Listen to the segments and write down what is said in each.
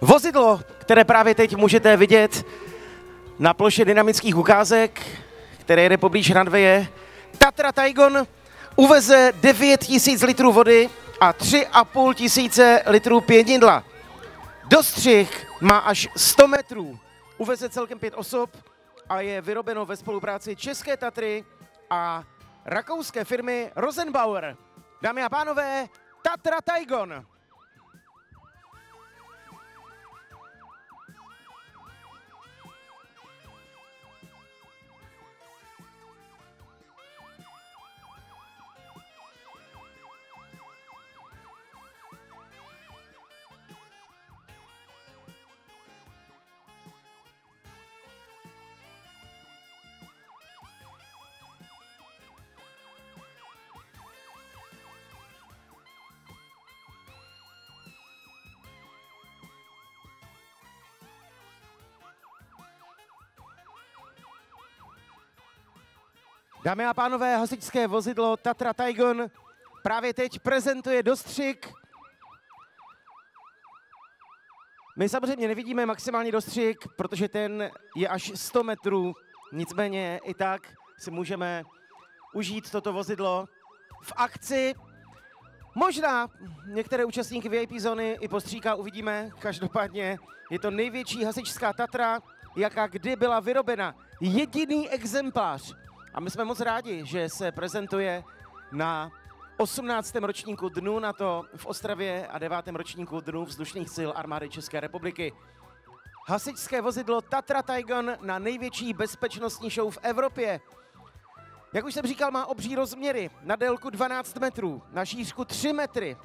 Vozidlo, které právě teď můžete vidět na ploše dynamických ukázek, které jede poblíž Radveje, Tatra Taigon uveze 9000 litrů vody a 3,5 tisíce litrů pěnidla. Dostřih má až 100 metrů, uveze celkem pět osob a je vyrobeno ve spolupráci České Tatry a rakouské firmy Rosenbauer. Dámy a pánové, Tatra Taigon. Dámy a pánové, hasičské vozidlo Tatra Taigon právě teď prezentuje dostřik. My samozřejmě nevidíme maximální dostřik, protože ten je až 100 metrů. Nicméně i tak si můžeme užít toto vozidlo v akci. Možná některé účastníky VIP zóny i postříká uvidíme. Každopádně je to největší hasičská Tatra, jaká kdy byla vyrobena. Jediný exemplář a my jsme moc rádi, že se prezentuje na 18. ročníku Dnu na to v Ostravě a 9. ročníku Dnu vzdušných sil armády České republiky. Hasičské vozidlo Tatra Taigon na největší bezpečnostní show v Evropě. Jak už jsem říkal, má obří rozměry. Na délku 12 metrů, na šířku 3 metry,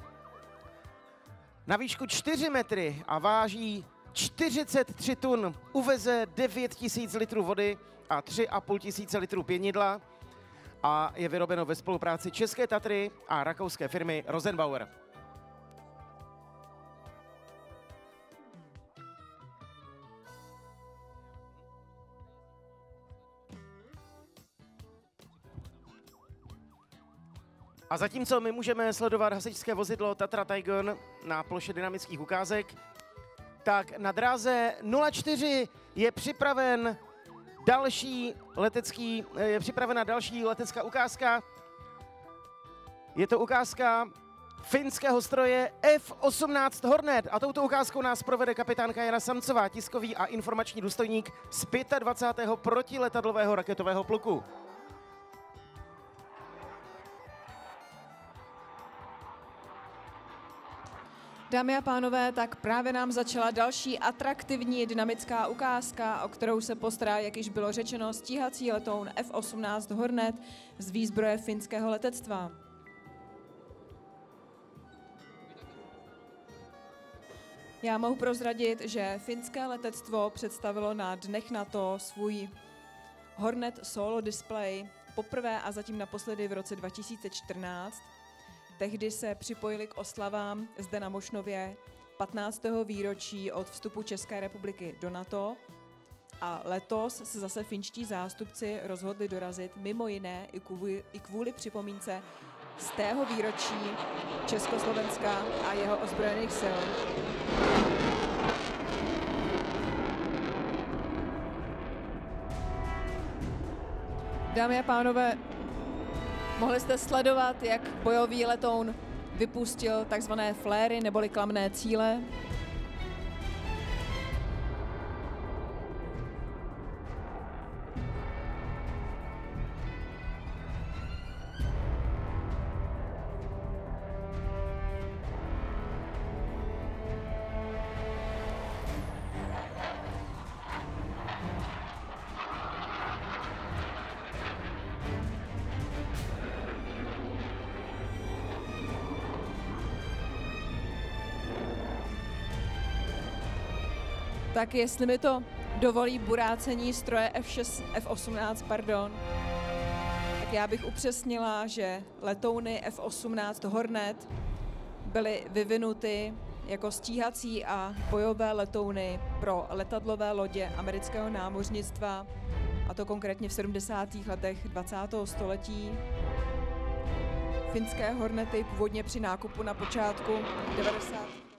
na výšku 4 metry a váží 43 tun. Uveze 9000 litrů vody a 3,5 tisíce litrů pěnidla a je vyrobeno ve spolupráci České Tatry a rakouské firmy Rosenbauer. A zatímco my můžeme sledovat hasičské vozidlo Tatra Taigon na ploše dynamických ukázek, tak na dráze 04 je připraven další letecký, eh, je připravena další letecká ukázka. Je to ukázka finského stroje F-18 Hornet a touto ukázkou nás provede kapitánka Jana Samcová, tiskový a informační důstojník z 25. protiletadlového raketového pluku. Dámy a pánové, tak právě nám začala další atraktivní dynamická ukázka, o kterou se postará, jak již bylo řečeno, stíhací letoun F-18 Hornet z výzbroje finského letectva. Já mohu prozradit, že finské letectvo představilo na dnech NATO svůj Hornet Solo Display poprvé a zatím naposledy v roce 2014 Tehdy se připojili k oslavám zde na Mošnově 15. výročí od vstupu České republiky do NATO a letos se zase finští zástupci rozhodli dorazit mimo jiné i kvůli, i kvůli připomínce z tého výročí Československa a jeho ozbrojených sil. Dámy a pánové, Mohli jste sledovat, jak bojový letoun vypustil takzvané fléry neboli klamné cíle. Tak jestli mi to dovolí burácení stroje F6, F18, pardon, tak já bych upřesnila, že letouny F18 Hornet byly vyvinuty jako stíhací a bojové letouny pro letadlové lodě amerického námořnictva, a to konkrétně v 70. letech 20. století. Finské Hornety původně při nákupu na počátku 90.